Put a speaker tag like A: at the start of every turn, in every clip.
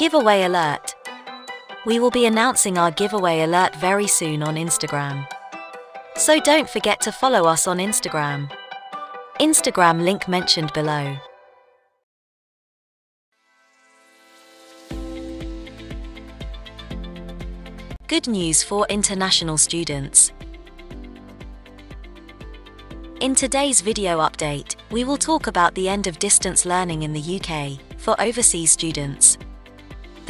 A: Giveaway alert. We will be announcing our giveaway alert very soon on Instagram. So don't forget to follow us on Instagram. Instagram link mentioned below. Good news for international students. In today's video update, we will talk about the end of distance learning in the UK for overseas students.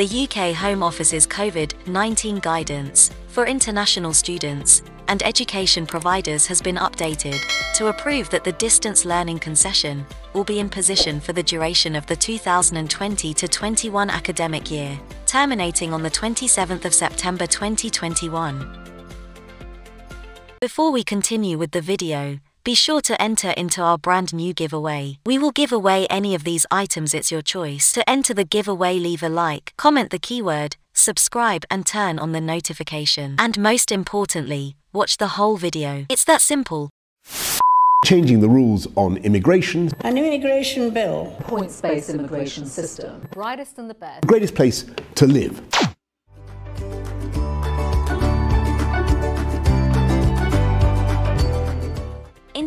A: The UK Home Office's COVID 19 guidance for international students and education providers has been updated to approve that the distance learning concession will be in position for the duration of the 2020 21 academic year, terminating on the 27th of September 2021. Before we continue with the video, be sure to enter into our brand new giveaway. We will give away any of these items, it's your choice. To enter the giveaway, leave a like, comment the keyword, subscribe, and turn on the notification. And most importantly, watch the whole video. It's that simple.
B: Changing the rules on immigration.
C: An immigration bill.
D: Points-based immigration system.
E: Brightest and the best.
B: Greatest place to live.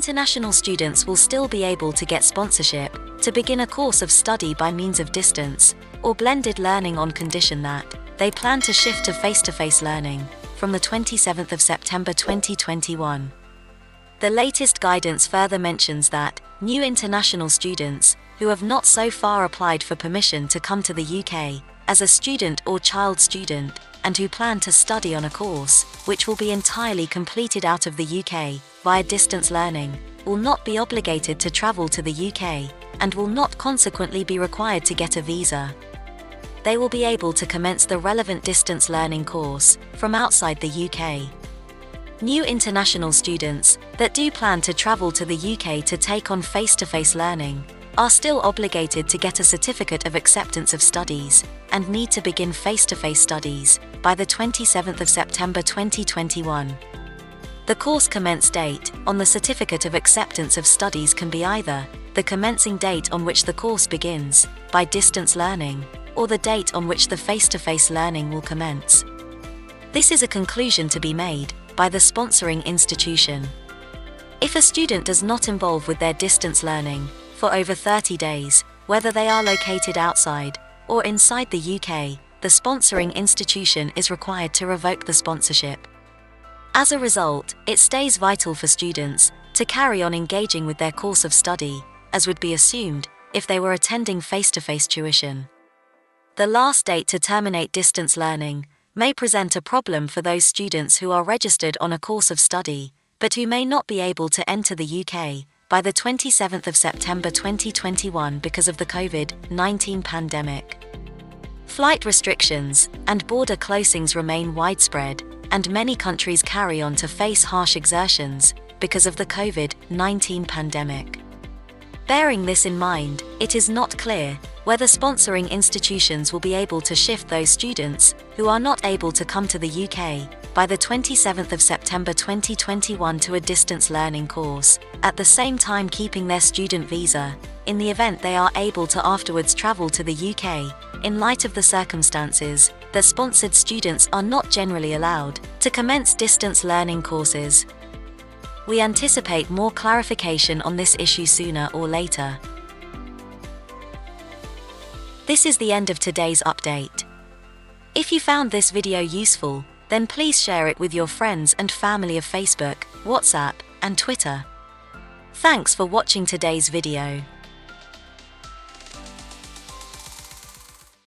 A: International students will still be able to get sponsorship to begin a course of study by means of distance or blended learning on condition that they plan to shift to face to face learning from the 27th of September 2021. The latest guidance further mentions that new international students who have not so far applied for permission to come to the UK as a student or child student and who plan to study on a course which will be entirely completed out of the UK via distance learning will not be obligated to travel to the UK and will not consequently be required to get a visa. They will be able to commence the relevant distance learning course from outside the UK. New international students that do plan to travel to the UK to take on face to face learning are still obligated to get a certificate of acceptance of studies and need to begin face to face studies by the 27th of September 2021. The course commence date on the certificate of acceptance of studies can be either the commencing date on which the course begins by distance learning or the date on which the face to face learning will commence. This is a conclusion to be made by the sponsoring institution. If a student does not involve with their distance learning for over 30 days, whether they are located outside or inside the UK, the sponsoring institution is required to revoke the sponsorship. As a result, it stays vital for students to carry on engaging with their course of study, as would be assumed if they were attending face to face tuition. The last date to terminate distance learning may present a problem for those students who are registered on a course of study, but who may not be able to enter the UK by the 27th of September 2021 because of the COVID 19 pandemic. Flight restrictions and border closings remain widespread, and many countries carry on to face harsh exertions because of the COVID 19 pandemic. Bearing this in mind, it is not clear whether sponsoring institutions will be able to shift those students who are not able to come to the UK by the 27th of September 2021 to a distance learning course, at the same time keeping their student visa, in the event they are able to afterwards travel to the UK, in light of the circumstances that sponsored students are not generally allowed to commence distance learning courses. We anticipate more clarification on this issue sooner or later. This is the end of today's update. If you found this video useful, then please share it with your friends and family of Facebook, WhatsApp, and Twitter. Thanks for watching today's video.